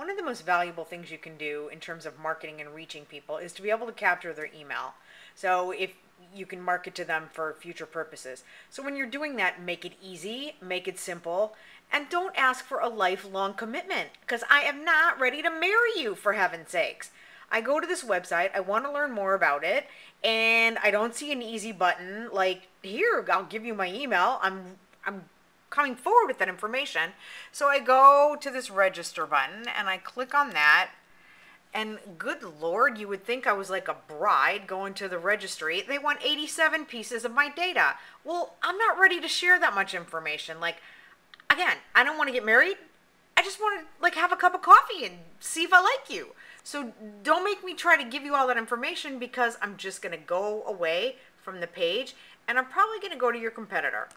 one of the most valuable things you can do in terms of marketing and reaching people is to be able to capture their email. So if you can market to them for future purposes. So when you're doing that, make it easy, make it simple, and don't ask for a lifelong commitment because I am not ready to marry you for heaven's sakes. I go to this website, I want to learn more about it, and I don't see an easy button like here, I'll give you my email. I'm I'm coming forward with that information. So I go to this register button and I click on that. And good lord, you would think I was like a bride going to the registry. They want 87 pieces of my data. Well, I'm not ready to share that much information. Like, again, I don't want to get married. I just want to like have a cup of coffee and see if I like you. So don't make me try to give you all that information because I'm just going to go away from the page and I'm probably going to go to your competitor.